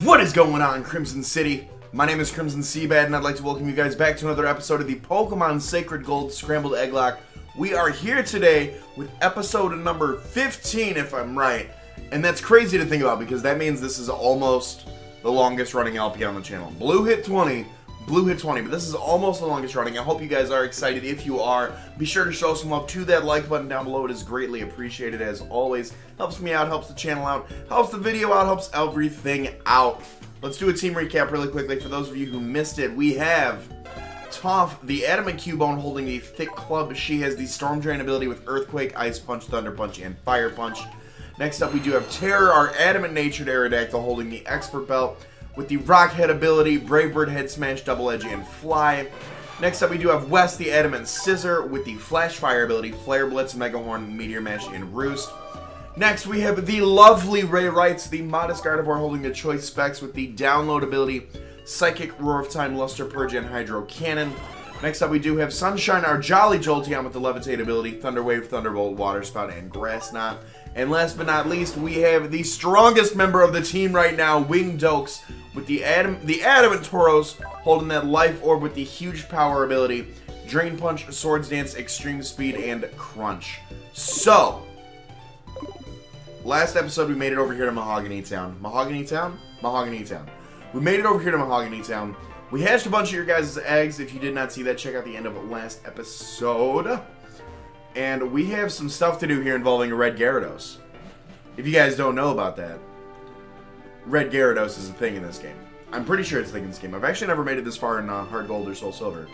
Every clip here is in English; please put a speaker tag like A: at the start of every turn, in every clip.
A: What is going on, Crimson City? My name is Crimson CBAD, and I'd like to welcome you guys back to another episode of the Pokemon Sacred Gold Scrambled Egglocke. We are here today with episode number 15, if I'm right. And that's crazy to think about because that means this is almost the longest running LP on the channel. Blue hit 20, Blue hit 20, but this is almost the longest running. I hope you guys are excited. If you are, be sure to show some love to that like button down below. It is greatly appreciated as always. Helps me out, helps the channel out, helps the video out, helps everything out. Let's do a team recap really quickly. For those of you who missed it, we have Toph, the Adamant Cubone holding the Thick Club. She has the Storm Drain ability with Earthquake, Ice Punch, Thunder Punch, and Fire Punch. Next up, we do have Terror, our Adamant Natured Aerodactyl holding the Expert Belt with the Rock Head ability, Brave Bird Head Smash, Double Edge, and Fly. Next up, we do have West, the Adamant Scizor with the Flash Fire ability, Flare Blitz, Mega Horn, Meteor Mash, and Roost. Next, we have the lovely Ray Wrights, the Modest Gardevoir holding the Choice Specs with the download ability, Psychic, Roar of Time, Luster Purge, and Hydro Cannon. Next up, we do have Sunshine, our Jolly Jolteon with the Levitate ability, Thunder Wave, Thunderbolt, Water Spout, and Grass Knot. And last but not least, we have the strongest member of the team right now, Wing Dokes, with the Adam the Adamant Tauros holding that Life Orb with the huge power ability, Drain Punch, Swords Dance, Extreme Speed, and Crunch. So, last episode we made it over here to Mahogany Town. Mahogany Town? Mahogany Town. We made it over here to Mahogany Town. We hatched a bunch of your guys' eggs. If you did not see that, check out the end of last episode. And we have some stuff to do here involving a Red Gyarados. If you guys don't know about that, Red Gyarados is a thing in this game. I'm pretty sure it's a thing in this game. I've actually never made it this far in uh, Heart Gold or Soul Silver.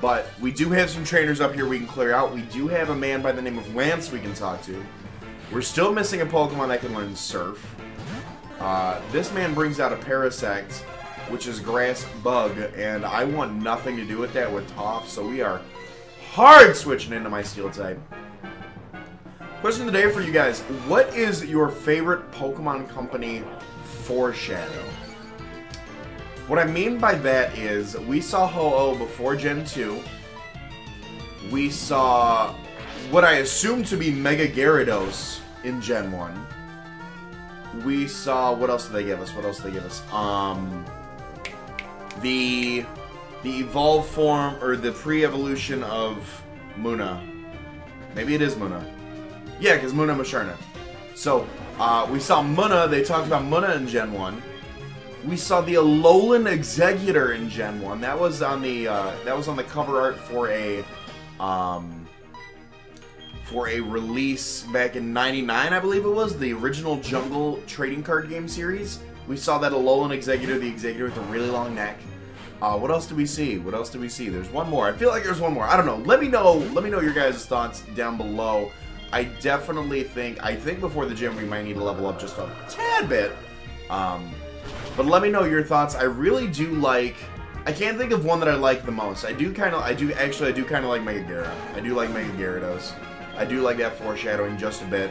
A: But we do have some trainers up here we can clear out. We do have a man by the name of Lance we can talk to. We're still missing a Pokemon that can learn Surf. Uh, this man brings out a Parasect, which is Grass Bug, and I want nothing to do with that with Toph, so we are hard switching into my Steel type. Question of the day for you guys. What is your favorite Pokemon company foreshadow? What I mean by that is, we saw Ho-Oh before Gen 2. We saw what I assume to be Mega Gyarados in Gen 1. We saw, what else did they give us? What else did they give us? Um, the, the evolved form, or the pre-evolution of Munna. Maybe it is Munna. Yeah, because Munna Musharna. So, uh, we saw Munna, they talked about Munna in Gen 1. We saw the Alolan Exeggutor in Gen 1. That was on the uh, that was on the cover art for a um, for a release back in 99, I believe it was, the original Jungle trading card game series. We saw that Alolan Exeggutor, the Exeggutor with a really long neck. Uh, what else do we see? What else do we see? There's one more. I feel like there's one more. I don't know. Let me know. Let me know your guys' thoughts down below. I definitely think, I think before the gym we might need to level up just a tad bit. Um, but let me know your thoughts. I really do like, I can't think of one that I like the most. I do kind of, I do, actually, I do kind of like Mega Gyara. I do like Mega Gyarados. I do like that foreshadowing just a bit.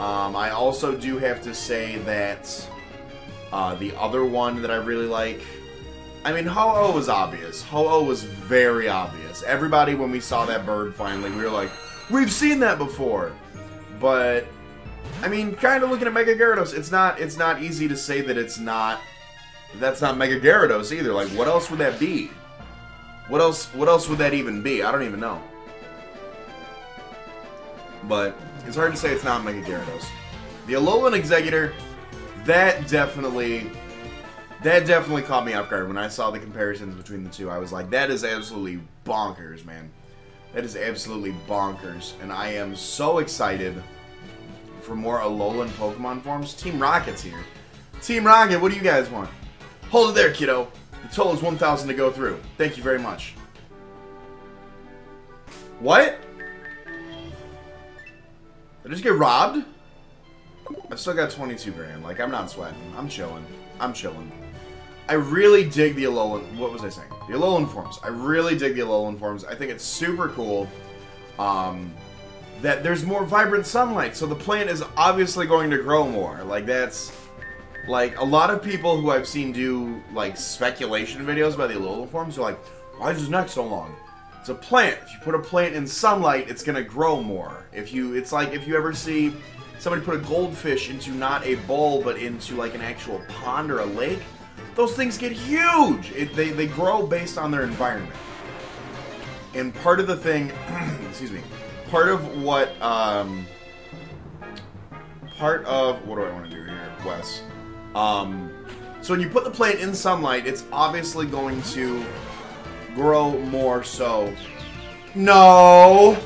A: Um, I also do have to say that uh, the other one that I really like, I mean, Ho-Oh was obvious. Ho-Oh was very obvious. Everybody, when we saw that bird finally, we were like, We've seen that before. But I mean, kind of looking at Mega Gyarados, it's not it's not easy to say that it's not that's not Mega Gyarados either. Like what else would that be? What else what else would that even be? I don't even know. But it's hard to say it's not Mega Gyarados. The Alolan Exeggutor, that definitely that definitely caught me off guard when I saw the comparisons between the two. I was like, that is absolutely bonkers, man. That is absolutely bonkers, and I am so excited for more Alolan Pokemon forms. Team Rocket's here. Team Rocket, what do you guys want? Hold it there, kiddo. The total is 1,000 to go through. Thank you very much. What? Did I just get robbed? I've still got 22 grand. Like, I'm not sweating. I'm chilling. I'm chilling. I really dig the Alolan. What was I saying? The Alolan forms. I really dig the Alolan forms. I think it's super cool. Um, that there's more vibrant sunlight, so the plant is obviously going to grow more. Like that's like a lot of people who I've seen do like speculation videos about the Alolan forms are like, why is his neck so long? It's a plant. If you put a plant in sunlight, it's gonna grow more. If you, it's like if you ever see somebody put a goldfish into not a bowl, but into like an actual pond or a lake, those things get huge. It, they, they grow based on their environment. And part of the thing, excuse me, part of what, um, part of, what do I want to do here, Wes? Um, so when you put the plant in sunlight, it's obviously going to grow more so. No!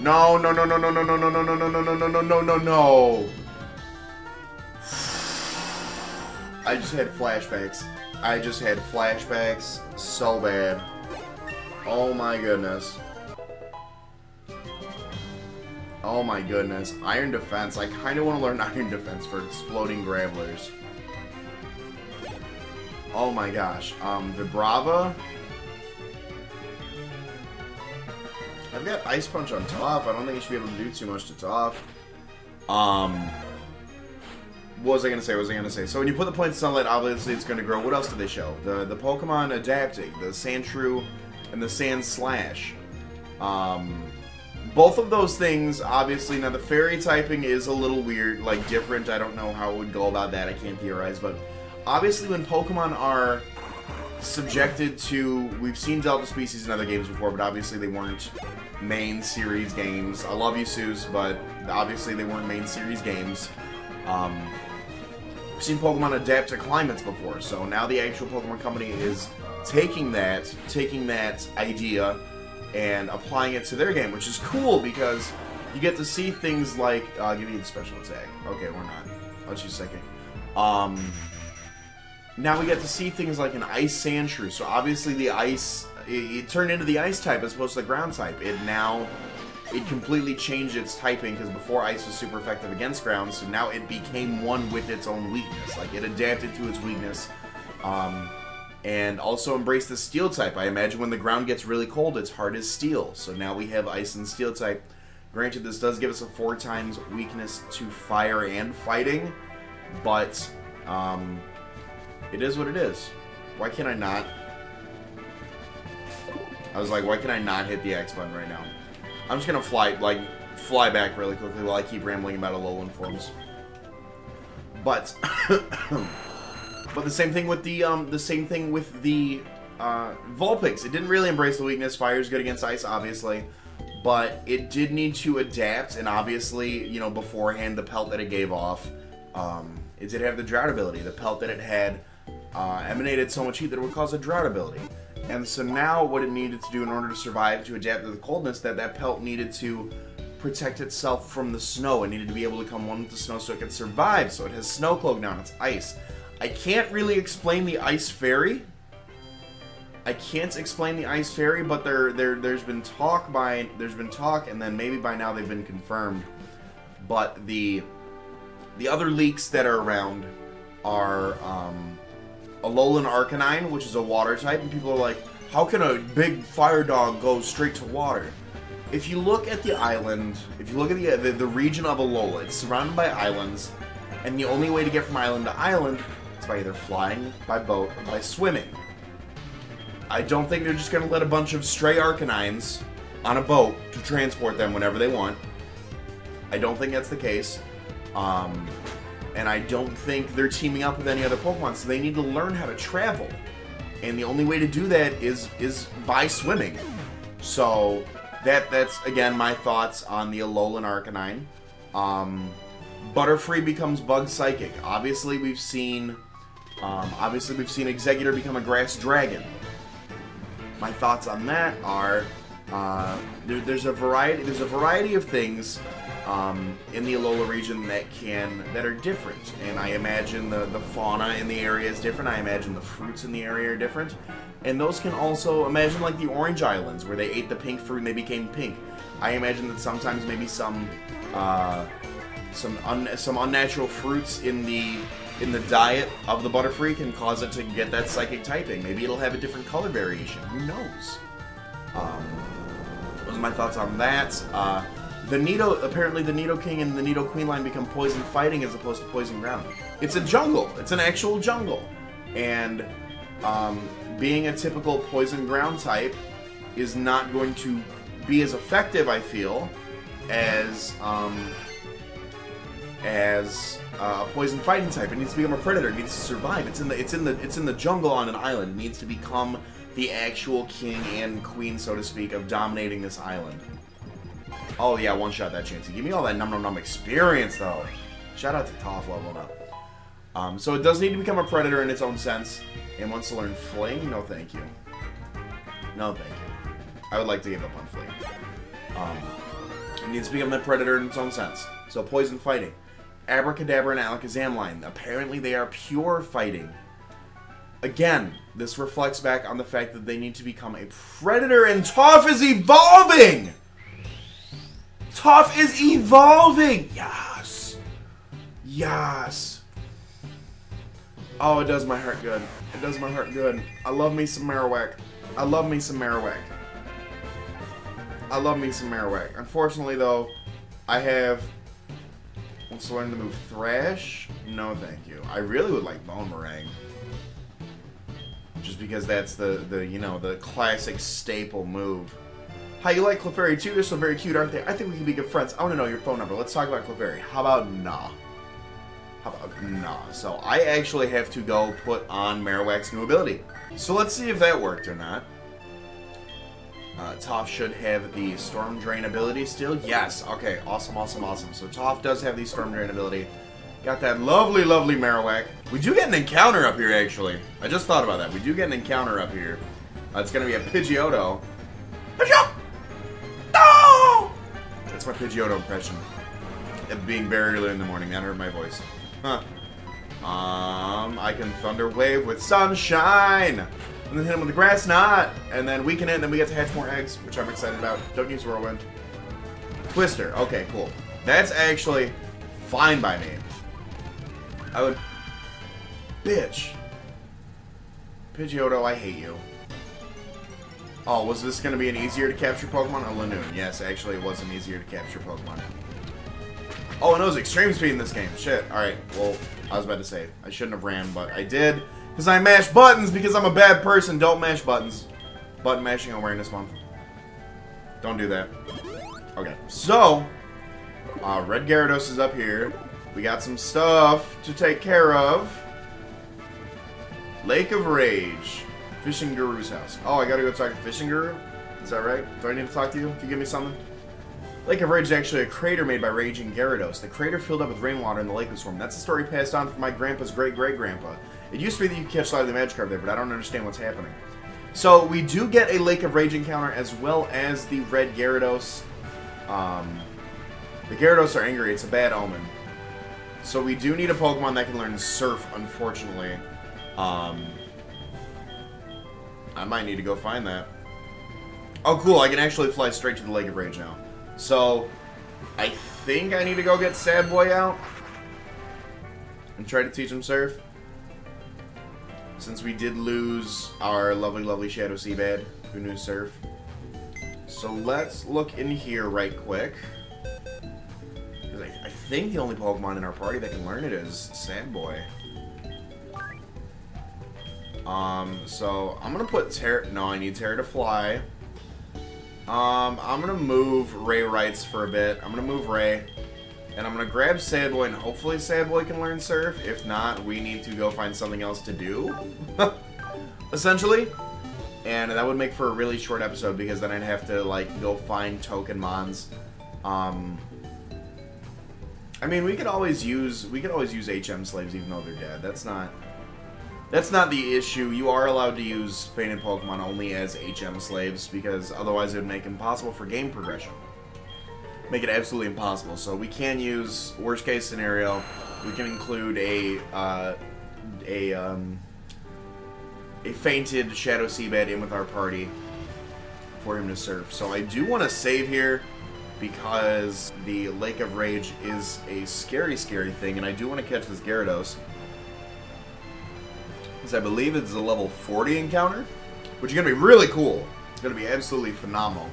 A: No, no, no, no, no, no, no, no, no, no, no, no, no, no, no, no, no, I just had flashbacks. I just had flashbacks so bad. Oh my goodness. Oh my goodness. Iron Defense. I kind of want to learn Iron Defense for exploding Gravelers. Oh my gosh. Um, Vibrava. I've got Ice Punch on Toph. I don't think I should be able to do too much to Toph. Um, what was I gonna say? What was I gonna say? So when you put the plant in sunlight, obviously it's gonna grow. What else did they show? The the Pokemon adapting, the Sandshrew and the Sandslash. Um, both of those things, obviously, now the fairy typing is a little weird, like different. I don't know how it would go about that. I can't theorize, but obviously when Pokemon are subjected to, we've seen Delta Species in other games before, but obviously they weren't main series games. I love you, Seuss, but obviously they weren't main series games. Um, seen Pokemon adapt to climates before, so now the actual Pokemon Company is taking that, taking that idea and applying it to their game, which is cool because you get to see things like, uh, give me the special attack. Okay, we're not. Let's use second. Um, now we get to see things like an ice Sandshrew. So obviously the ice, it, it, turned into the ice type as opposed to the ground type. It now, it completely changed its typing because before ice was super effective against ground, so now it became one with its own weakness. Like it adapted to its weakness. Um, and also embraced the steel type. I imagine when the ground gets really cold, it's hard as steel. So now we have ice and steel type. Granted, this does give us a four times weakness to fire and fighting, but um, it is what it is. Why can't I not? I was like, why can I not hit the X button right now? I'm just gonna fly, like, fly back really quickly while I keep rambling about Alolan forms. But, but the same thing with the, um, the same thing with the, uh, Vulpix. It didn't really embrace the weakness. Fire is good against ice, obviously. But it did need to adapt, and obviously, you know, beforehand, the pelt that it gave off, um, it did have the drought ability. The pelt that it had uh, emanated so much heat that it would cause a drought ability. And so now what it needed to do in order to survive, to adapt to the coldness, that that pelt needed to protect itself from the snow. It needed to be able to come one with the snow so it could survive. So it has snow cloak now, it's ice. I can't really explain the ice fairy. I can't explain the ice fairy, but there, there, there's been talk by, there's been talk, and then maybe by now they've been confirmed. But the, the other leaks that are around are um, Alolan Arcanine, which is a water type, and people are like, how can a big fire dog go straight to water? If you look at the island, if you look at the, the, the region of Alola, it's surrounded by islands, and the only way to get from island to island is by either flying, by boat, or by swimming. I don't think they're just going to let a bunch of stray Arcanines on a boat to transport them whenever they want. I don't think that's the case. Um, and I don't think they're teaming up with any other Pokemon, so they need to learn how to travel. And the only way to do that is is by swimming. So that that's again my thoughts on the Alolan Arcanine. Um, Butterfree becomes Bug Psychic. Obviously, we've seen um, obviously we've seen Exeggutor become a Grass Dragon. My thoughts on that are uh, there, there's a variety there's a variety of things um, in the Alola region that can that are different. And I imagine the, the fauna in the area is different. I imagine the fruits in the area are different. And those can also imagine like the Orange Islands where they ate the pink fruit and they became pink. I imagine that sometimes maybe some uh, some un some unnatural fruits in the in the diet of the Butterfree can cause it to get that psychic typing. Maybe it'll have a different color variation. Who knows? Um, those are my thoughts on that. Uh, the Nido, apparently the Nidoking and the Nidoqueen line become poison fighting as opposed to poison ground. It's a jungle. It's an actual jungle. And um, being a typical poison ground type is not going to be as effective, I feel, as um, as uh, a poison fighting type. It needs to become a predator. It needs to survive. It's in the it's in the it's in the jungle on an island. It needs to become the actual king and queen, so to speak, of dominating this island. Oh yeah, one shot that Chansey. Give me all that num num num experience though. Shout out to Toph leveling up. Um, so it does need to become a predator in its own sense. And wants to learn Fling? No thank you. No thank you. I would like to give up on Fling. Um, it needs to become the predator in its own sense. So poison fighting. Abracadabra and Alakazam line. Apparently they are pure fighting. Again, this reflects back on the fact that they need to become a predator and Toph is evolving! Toph is evolving! Yes! Yes! Oh, it does my heart good. It does my heart good. I love me some Marowak. I love me some Marowak. I love me some Marowak. Unfortunately, though, I have... To learn to move Thrash? No, thank you. I really would like Bonemerang. Just because that's the, the you know, the classic staple move. How you like Clefairy too? They're so very cute, aren't they? I think we can be good friends. I want to know your phone number. Let's talk about Clefairy. How about nah? How about nah? So I actually have to go put on Marowak's new ability. So let's see if that worked or not. Uh, Toph should have the Storm Drain ability still. Yes. Okay. Awesome, awesome, awesome. So Toph does have the Storm Drain ability. Got that lovely, lovely Marowak. We do get an encounter up here, actually. I just thought about that. We do get an encounter up here. Uh, it's going to be a Pidgeotto. Pidgeotto! No! That's my Pidgeotto impression. It being very early in the morning. That hurt my voice. Huh. Um, I can Thunder Wave with Sunshine! And then hit him with the Grass Knot! And then weaken it, and then we get to hatch more eggs, which I'm excited about. Don't use Whirlwind. Twister. Okay, cool. That's actually fine by me. I would... Bitch. Pidgeotto, I hate you. Oh, was this going to be an easier to capture Pokemon? A Lanoon. Yes, actually it was an easier to capture Pokemon. Oh, and it was extreme speed in this game. Shit. Alright, well, I was about to say, I shouldn't have ran, but I did. Because I mashed buttons because I'm a bad person. Don't mash buttons. Button mashing awareness month. Don't do that. Okay, so, uh, Red Gyarados is up here. We got some stuff to take care of. Lake of Rage. Fishing Guru's house. Oh, I gotta go talk to Fishing Guru? Is that right? Do I need to talk to you? Can you give me something? Lake of Rage is actually a crater made by raging Gyarados. The crater filled up with rainwater and the lake was formed. That's a story passed on from my grandpa's great-great-grandpa. It used to be that you could catch of the Magikarp there, but I don't understand what's happening. So, we do get a Lake of Rage encounter as well as the red Gyarados. Um, the Gyarados are angry. It's a bad omen. So we do need a Pokemon that can learn Surf, unfortunately. Um, I might need to go find that. Oh, cool. I can actually fly straight to the Lake of Rage now. So, I think I need to go get Sad Boy out. And try to teach him Surf. Since we did lose our lovely, lovely Shadow Seabed, who knew Surf. So let's look in here right quick. Think the only Pokemon in our party that can learn it is Sad Boy. Um, so I'm gonna put Terra. No, I need Terra to fly. Um, I'm gonna move Ray Rights for a bit. I'm gonna move Ray. And I'm gonna grab Sad Boy, and hopefully Sad Boy can learn Surf. If not, we need to go find something else to do. Essentially. And that would make for a really short episode, because then I'd have to, like, go find Token Mons. Um... I mean, we could always use we could always use HM slaves even though they're dead. That's not that's not the issue. You are allowed to use fainted Pokemon only as HM slaves because otherwise it would make impossible for game progression. Make it absolutely impossible. So we can use worst case scenario. We can include a uh, a um, a fainted Shadow Seabed in with our party for him to surf. So I do want to save here because the Lake of Rage is a scary, scary thing, and I do want to catch this Gyarados. Because I believe it's a level 40 encounter, which is going to be really cool. It's going to be absolutely phenomenal.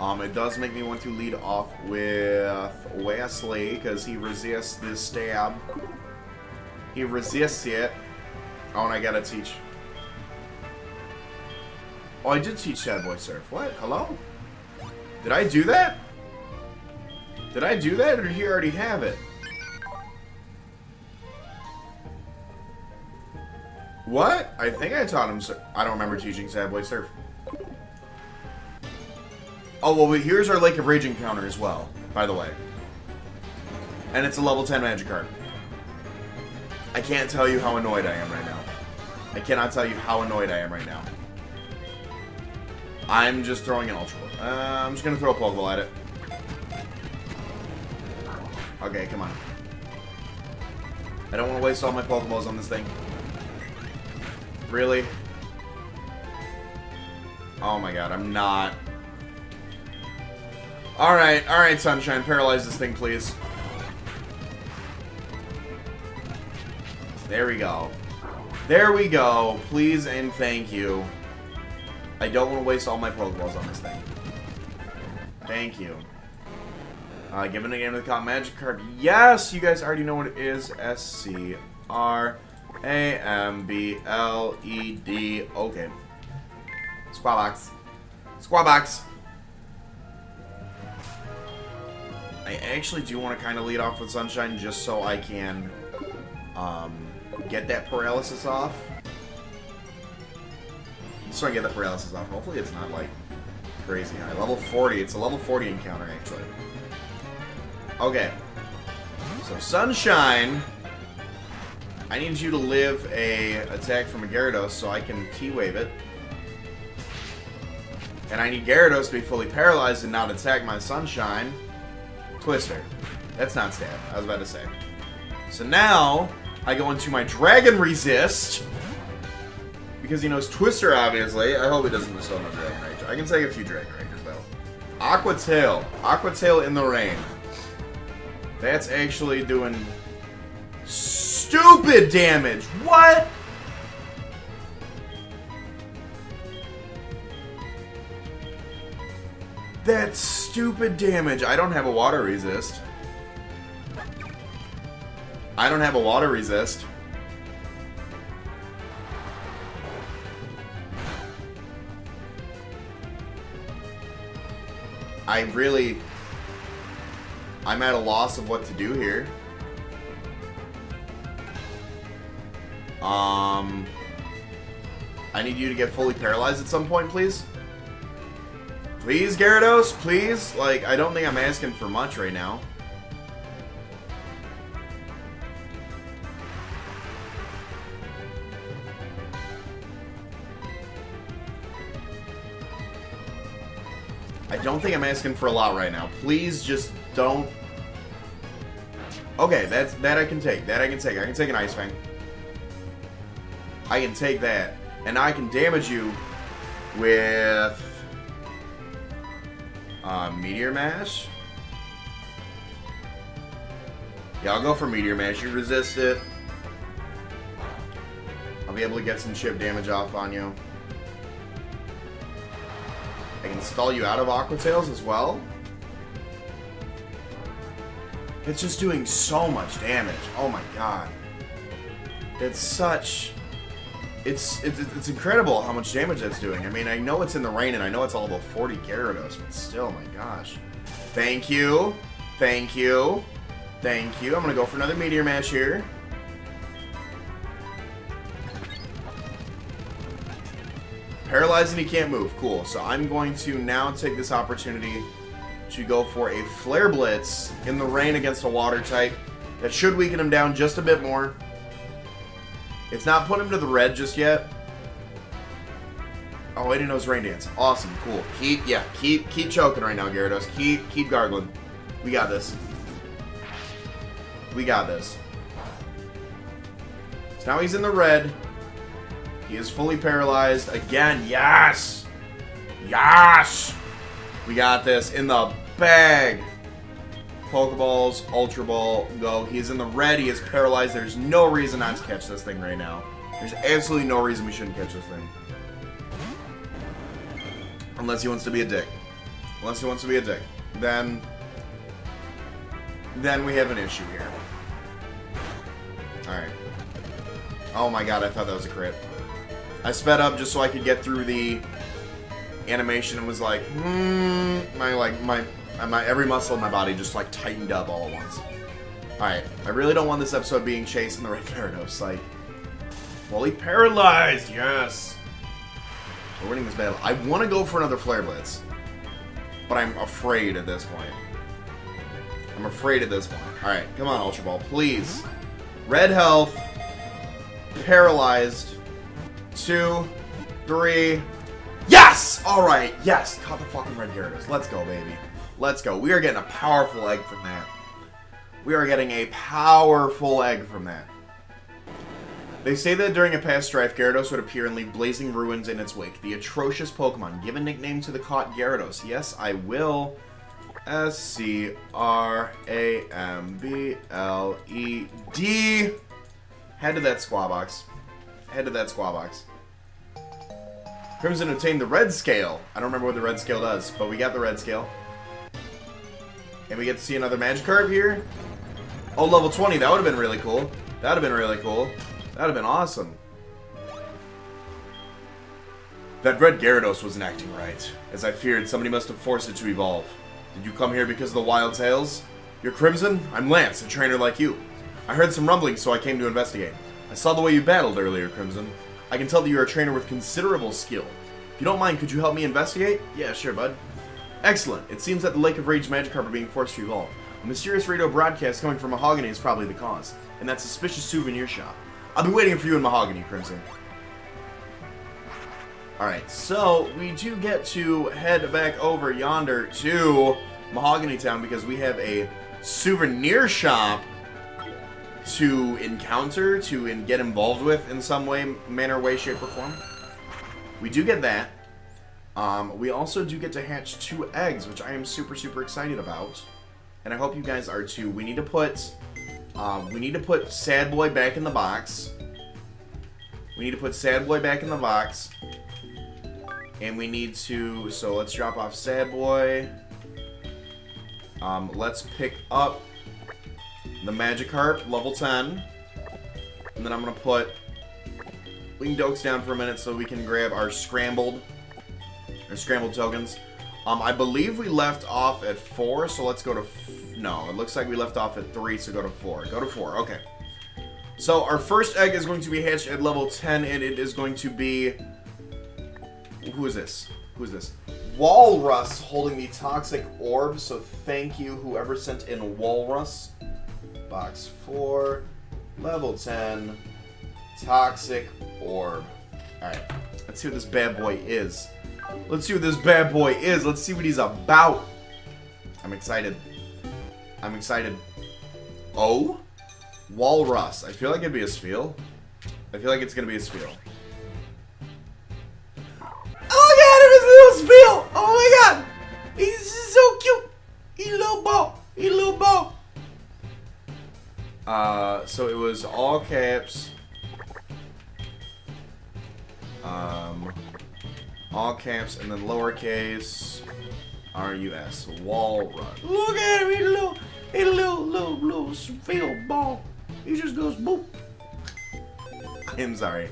A: Um, it does make me want to lead off with Wesley, because he resists this stab. He resists it. Oh, and I gotta teach. Oh, I did teach Sad Boy Surf. What? Hello? Did I do that? Did I do that, or did he already have it? What? I think I taught him. I don't remember teaching Sad Boy Surf. Oh, well, here's our Lake of Rage encounter as well, by the way. And it's a level 10 Magikarp. I can't tell you how annoyed I am right now. I cannot tell you how annoyed I am right now. I'm just throwing an Ultra Ball. Uh, I'm just going to throw a Pokeball at it. Okay, come on. I don't want to waste all my Pokeballs on this thing. Really? Oh my god, I'm not. Alright, alright, Sunshine. Paralyze this thing, please. There we go. There we go. Please and thank you. I don't want to waste all my Pokeballs on this thing. Thank you. Uh, given a game of the Cop magic card. Yes, you guys already know what it is. S-C-R... A M B L E D. Okay. Squawbox. Squawbox. I actually do want to kind of lead off with Sunshine just so I can um, get that paralysis off. So I get the paralysis off. Hopefully it's not like crazy high. Level 40. It's a level 40 encounter actually. Okay. So Sunshine I need you to live a attack from a Gyarados so I can T-Wave it. And I need Gyarados to be fully paralyzed and not attack my Sunshine. Twister. That's not stab. I was about to say. So now, I go into my Dragon Resist. Because he knows Twister, obviously. I hope he doesn't still know Dragon Rage. I can take a few Dragon Rages, though. Aqua Tail. Aqua Tail in the rain. That's actually doing stupid damage. What? That's stupid damage. I don't have a water resist. I don't have a water resist. I really... I'm at a loss of what to do here. Um, I need you to get fully paralyzed at some point, please. Please, Gyarados, please. Like, I don't think I'm asking for much right now. Don't think I'm asking for a lot right now. Please just don't... Okay, that's that I can take. That I can take. I can take an Ice Fang. I can take that. And I can damage you with... Uh, Meteor Mash? Yeah, I'll go for Meteor Mash. You resist it. I'll be able to get some chip damage off on you. Stall you out of Aqua Tails as well. It's just doing so much damage. Oh my god. It's such it's, it's it's incredible how much damage that's doing. I mean, I know it's in the rain, and I know it's all about 40 Gyarados, but still, my gosh. Thank you. Thank you. Thank you. I'm going to go for another Meteor Mash here. Paralyzed and he can't move. Cool. So I'm going to now take this opportunity to go for a Flare Blitz in the rain against a Water type. That should weaken him down just a bit more. It's not put him to the red just yet. Oh, I didn't know it was Rain Dance. Awesome, cool. Keep, yeah, keep, keep choking right now, Gyarados. Keep, keep gargling. We got this. We got this. So now he's in the red. He is fully paralyzed. Again, yes! Yes! We got this in the bag. Pokeballs, Ultra Ball, go. He is in the red. He is paralyzed. There's no reason not to catch this thing right now. There's absolutely no reason we shouldn't catch this thing. Unless he wants to be a dick. Unless he wants to be a dick. Then... Then we have an issue here. Alright. Oh my god, I thought that was a crit. I sped up just so I could get through the animation and was like, hmm, my like my my every muscle in my body just like tightened up all at once. All right, I really don't want this episode being chased in the red Gyarados. Like, fully paralyzed. Yes. We're winning this battle. I want to go for another Flare Blitz, but I'm afraid at this point. I'm afraid at this point. All right, come on, Ultra Ball, please. Red health, paralyzed. Two, three. Yes! All right, yes. Caught the fucking red Gyarados. Let's go, baby. Let's go. We are getting a powerful egg from that. We are getting a powerful egg from that. They say that during a past strife, Gyarados would appear and leave blazing ruins in its wake. The atrocious Pokemon. Give a nickname to the caught Gyarados. Yes, I will. S C R A M B L E D. Head to that Squawbox. Head to that squaw box. Crimson obtained the red scale. I don't remember what the red scale does, but we got the red scale. And we get to see another Magikarp here. Oh, level 20. That would have been really cool. That would have been really cool. That would have been awesome. That red Gyarados wasn't acting right. As I feared, somebody must have forced it to evolve. Did you come here because of the Wild Tales? You're Crimson? I'm Lance, a trainer like you. I heard some rumblings, so I came to investigate. I saw the way you battled earlier, Crimson. I can tell that you're a trainer with considerable skill. If you don't mind, could you help me investigate? Yeah, sure, bud. Excellent. It seems that the Lake of Rage Magikarp are being forced to evolve. A mysterious radio broadcast coming from Mahogany is probably the cause, and that suspicious souvenir shop. I'll be waiting for you in Mahogany, Crimson. Alright, so we do get to head back over yonder to Mahogany Town because we have a souvenir shop to encounter, to in, get involved with in some way, manner, way, shape, or form. We do get that. Um, we also do get to hatch two eggs, which I am super, super excited about. And I hope you guys are too. We need to put, um, we need to put Sad Boy back in the box. We need to put Sad Boy back in the box. And we need to, so let's drop off Sad Boy. Um, let's pick up the Magikarp, level 10. And then I'm going to put Wingdokes down for a minute so we can grab our scrambled, our scrambled tokens. Um, I believe we left off at 4, so let's go to... no, it looks like we left off at 3, so go to 4. Go to 4, okay. So our first egg is going to be hatched at level 10, and it is going to be who is this? Who is this? Walrus holding the toxic orb, so thank you whoever sent in Walrus. Box 4, level 10, toxic orb. Alright, let's see what this bad boy is. Let's see what this bad boy is. Let's see what he's about. I'm excited. I'm excited. Oh? Walrus. I feel like it'd be a Spheal. I feel like it's gonna be a Spheal. Bill! Oh, oh my god! He's so cute! He little ball! He little ball! Uh, so it was all caps. Um, all caps and then lowercase R-U-S. Wall run. Look at him! He's a little, he's a little, little, little field ball. He just goes boop. I'm sorry.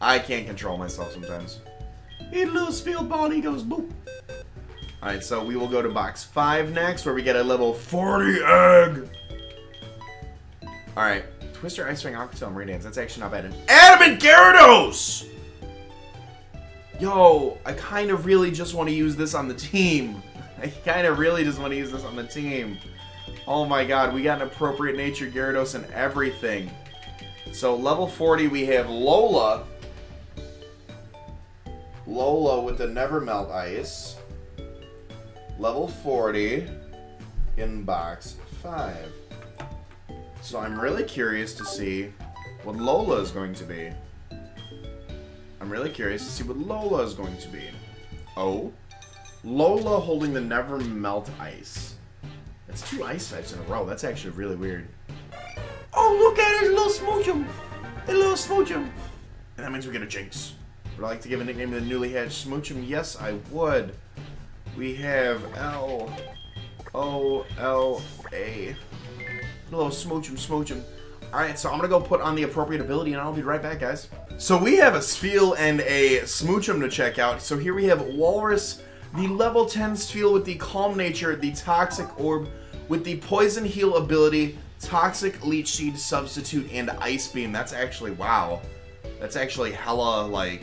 A: I can't control myself sometimes. He little field ball and he goes boop. Alright, so we will go to box 5 next, where we get a level 40 egg! Alright, Twister, Ice Ring, Aqua Marine Dance. That's actually not bad. An Adamant Gyarados! Yo, I kind of really just want to use this on the team. I kind of really just want to use this on the team. Oh my god, we got an appropriate nature Gyarados and everything. So level 40 we have Lola. Lola with the Never Melt Ice. Level 40 in box 5. So I'm really curious to see what Lola is going to be. I'm really curious to see what Lola is going to be. Oh? Lola holding the Never Melt Ice. That's two ice types in a row. That's actually really weird. Oh, look at it! A little smoochum! A little smoochum! And that means we get a Jynx. Would I like to give a nickname to the newly hatched Smoochum? Yes, I would. We have L O L A. Little Smoochum Smoochum. Alright, so I'm gonna go put on the appropriate ability and I'll be right back, guys. So we have a Spheal and a Smoochum to check out. So here we have Walrus, the level 10 Spheal with the Calm Nature, the Toxic Orb, with the Poison Heal ability, Toxic Leech Seed Substitute, and Ice Beam. That's actually, wow. That's actually hella, like,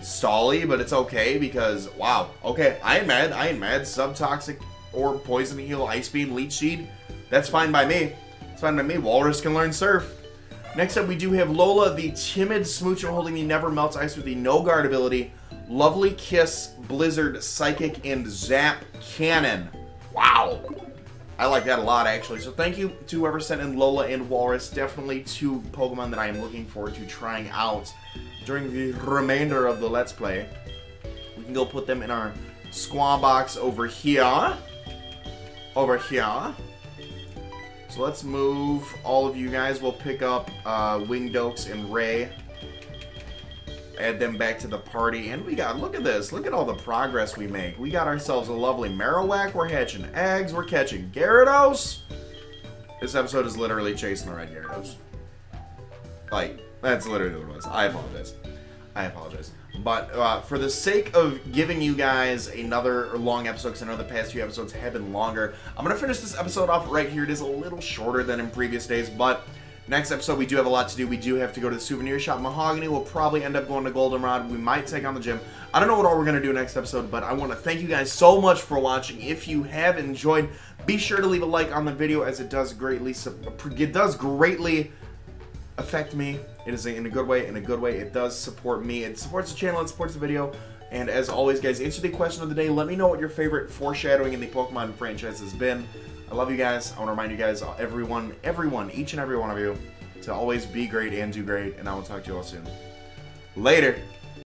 A: stally, but it's okay because, wow. Okay, I ain't mad. I ain't mad. Subtoxic Orb, Poison Heal, Ice Beam, Leech Seed. That's fine by me. It's fine by me. Walrus can learn Surf. Next up, we do have Lola, the timid smoocher holding the Never Melts Ice with the No Guard ability. Lovely Kiss, Blizzard, Psychic, and Zap Cannon. Wow. I like that a lot, actually. So thank you to whoever sent in Lola and Walrus. Definitely two Pokemon that I am looking forward to trying out during the remainder of the Let's Play. We can go put them in our Squaw box over here. Over here. So let's move all of you guys. We'll pick up uh, Wingdokes and Ray add them back to the party. And we got, look at this. Look at all the progress we make. We got ourselves a lovely Marowak. We're hatching eggs. We're catching Gyarados. This episode is literally chasing the red Gyarados. Like, that's literally what it was. I apologize. I apologize. But uh, for the sake of giving you guys another long episode, because I know the past few episodes have been longer, I'm going to finish this episode off right here. It is a little shorter than in previous days, but Next episode, we do have a lot to do. We do have to go to the souvenir shop. Mahogany will probably end up going to Goldenrod. We might take on the gym. I don't know what all we're going to do next episode, but I want to thank you guys so much for watching. If you have enjoyed, be sure to leave a like on the video as it does greatly, it does greatly affect me. It is in a good way, in a good way. It does support me. It supports the channel, it supports the video. And as always, guys, answer the question of the day. Let me know what your favorite foreshadowing in the Pokemon franchise has been. I love you guys. I want to remind you guys, everyone, everyone, each and every one of you, to always be great and do great. And I will talk to you all soon. Later.